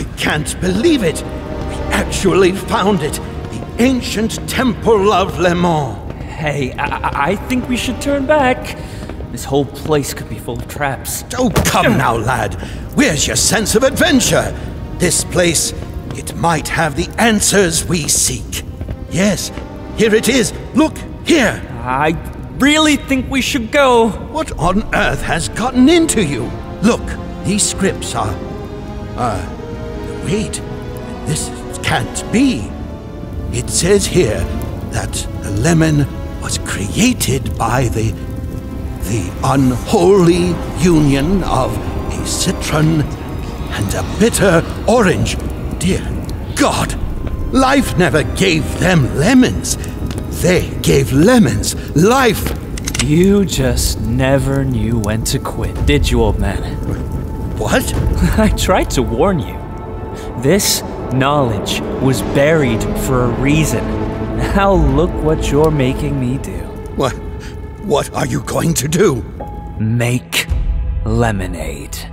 I can't believe it. We actually found it. The ancient temple of Lemons. Hey, I, I think we should turn back. This whole place could be full of traps. Oh, come now, lad. Where's your sense of adventure? This place, it might have the answers we seek. Yes, here it is. Look, here. I really think we should go. What on earth has gotten into you? Look, these scripts are. Uh. Wait. This can't be. It says here that the lemon was created by the. the unholy union of a citron and a bitter orange. Dear God, life never gave them lemons. They gave lemons life. You just never knew when to quit, did you, old man? What? I tried to warn you. This knowledge was buried for a reason. Now look what you're making me do. What? What are you going to do? Make lemonade.